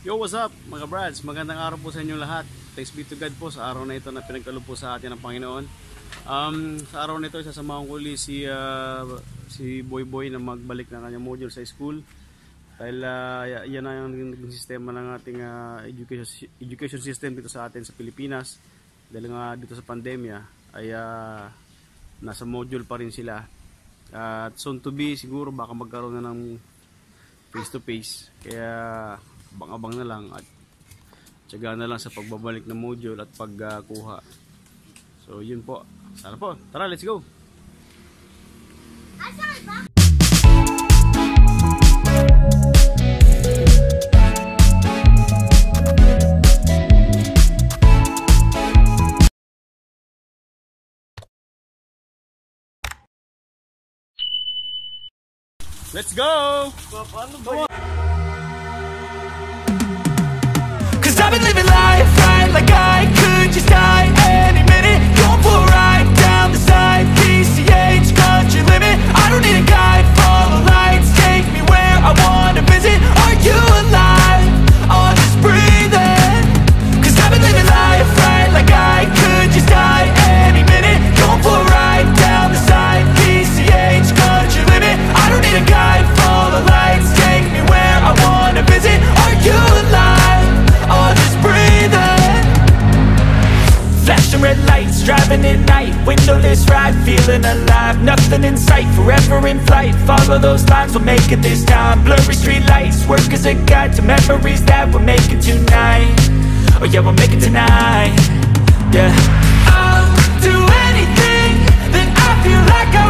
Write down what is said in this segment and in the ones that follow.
Yo, what's up mga brads? Magandang araw po sa inyong lahat. Thanks be to God po sa araw na ito na pinagkaloob po sa atin ng Panginoon. Um, sa araw na ito, sasamahan ko ulit si, uh, si Boy Boy na magbalik ng kanyang module sa school. Dahil uh, yan na yung naging sistema ng ating uh, education, education system dito sa atin sa Pilipinas. Dahil nga dito sa pandemya ay uh, nasa module pa rin sila. At uh, soon to be siguro baka magkaroon na ng face to face. Kaya abang-abang na lang at tsaga na lang sa pagbabalik ng module at pagkuha. so yun po. Sana po. Tara, let's go! Let's go! Paano ba I've been living life right like I could just die Windowless ride, feeling alive. Nothing in sight, forever in flight. Follow those lines, we'll make it this time. Blurry street lights, work as a guide To memories that we're making tonight. Oh yeah, we'll make it tonight. Yeah. I'll do anything that I feel like I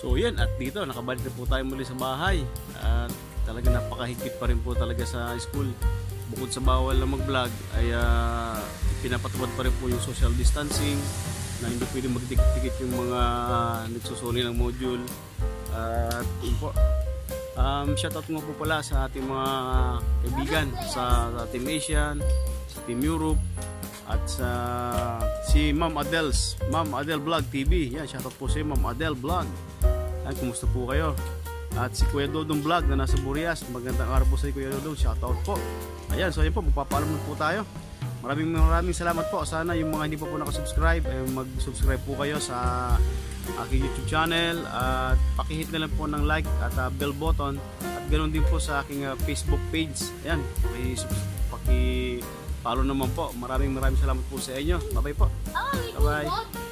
So yan, at dito nakabalik na po tayo muli sa bahay. At talaga napakahigpit pa rin po talaga sa school. Bukod sa bawal na mag-vlog ay ah, pinapatupad pa rin po yung social distancing na hindi pwede magdikit-dikit yung mga nagsusuli ng module. At yun po. Um, shoutout nga po pala sa ating mga kaibigan sa, sa Team Asian, sa Team Europe, at sa si Ma'am Adels, Ma'am Adel Vlog TV. Yan, shoutout po si Ma'am Adel Vlog. Yan, kumusta po kayo? At si Kuya Dodong Vlog na nasa Burias. Magandang araw po sa Kuya Dodong. Shoutout po. Ayan, so yun po, magpapaalam na po tayo. Maraming maraming salamat po. Sana yung mga hindi pa po nakasubscribe, eh, mag-subscribe po kayo sa aking YouTube channel at pakihit na lang po ng like at uh, bell button at ganoon din po sa aking uh, Facebook page. Ayan, paki, paki follow naman po. Maraming maraming salamat po sa inyo. Bye-bye po. We Bye-bye.